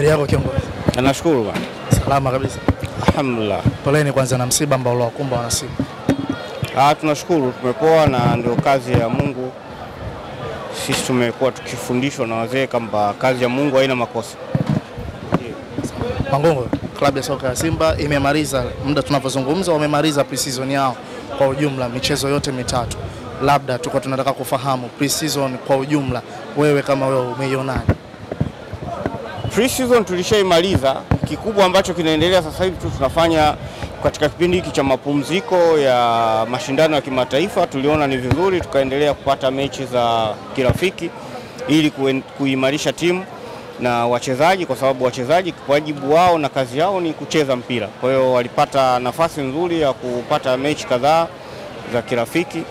Habari yako kiongozi? Nashukuru bwana. Salama kabisa. Alhamdulillah. Poleni kwanza na msiba ambao uliwakumba wana Simba. Ah, tunashukuru tumepoa na ndio kazi ya Mungu. Sisi tumekuwa tukifundishwa na wazee kwamba kazi ya Mungu haina makosa. Mangungu, klabu ya soka ya Simba imemaliza muda tunavyozungumza, wamemaliza pre-season yao kwa ujumla michezo yote mitatu. Labda tuko tunataka kufahamu pre-season kwa ujumla, wewe kama wewe umeionaje? Pre-season tulishaimaliza. Kikubwa ambacho kinaendelea sasa hivi tu tunafanya katika kipindi hiki cha mapumziko ya mashindano ya kimataifa, tuliona ni vizuri tukaendelea kupata mechi za kirafiki ili kuimarisha timu na wachezaji, kwa sababu wachezaji wajibu wao na kazi yao ni kucheza mpira. Kwa hiyo walipata nafasi nzuri ya kupata mechi kadhaa za kirafiki,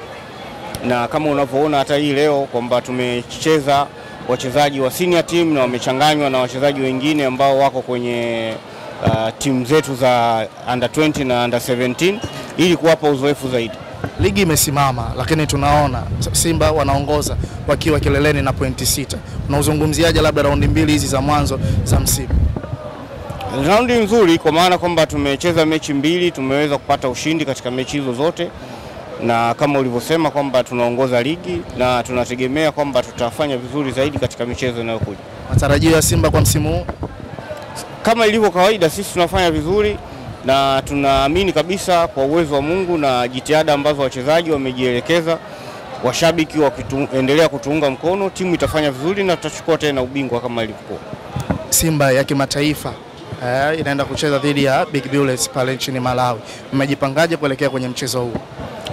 na kama unavyoona hata hii leo kwamba tumecheza wachezaji wa senior team na wamechanganywa na wachezaji wengine ambao wako kwenye uh, timu zetu za under 20 na under 17 ili kuwapa uzoefu zaidi. Ligi imesimama lakini tunaona Simba wanaongoza wakiwa kileleni na pointi sita. Unauzungumziaje labda raundi mbili hizi za mwanzo za msimu? Raundi nzuri kwa maana kwamba tumecheza mechi mbili, tumeweza kupata ushindi katika mechi hizo zote, na kama ulivyosema kwamba tunaongoza ligi na tunategemea kwamba tutafanya vizuri zaidi katika michezo inayokuja. Matarajio ya Simba kwa msimu huu Kama ilivyo kawaida, sisi tunafanya vizuri na tunaamini kabisa kwa uwezo wa Mungu na jitihada ambazo wachezaji wamejielekeza, washabiki wakiendelea kutuunga mkono, timu itafanya vizuri na tutachukua tena ubingwa kama ilivyokuwa. Simba ya kimataifa eh, inaenda kucheza dhidi ya Big Bullets pale nchini Malawi. Mmejipangaje kuelekea kwenye mchezo huu?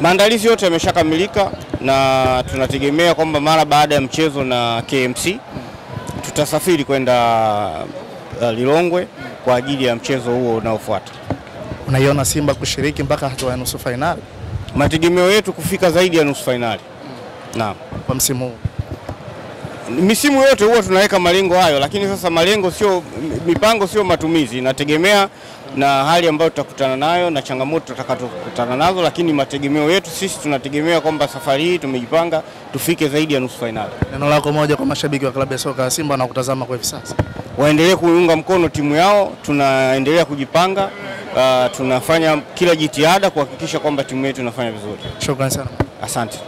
Maandalizi yote yameshakamilika na tunategemea kwamba mara baada ya mchezo na KMC tutasafiri kwenda uh, Lilongwe kwa ajili ya mchezo huo unaofuata. Unaiona Simba kushiriki mpaka hatua ya nusu fainali Mategemeo yetu kufika zaidi ya nusu fainali. Naam. kwa msimu huu? Misimu yote huwa tunaweka malengo hayo, lakini sasa malengo sio, mipango sio matumizi. Inategemea na hali ambayo tutakutana nayo na changamoto tutakazokutana nazo, lakini mategemeo yetu sisi tunategemea kwamba safari hii tumejipanga tufike zaidi ya nusu fainali. Neno lako moja kwa mashabiki wa klabu ya soka ya Simba na kutazama kwa hivi sasa? Waendelee kuiunga mkono timu yao, tunaendelea kujipanga. Uh, tunafanya kila jitihada kuhakikisha kwamba timu yetu inafanya vizuri. Shukrani sana. Asante.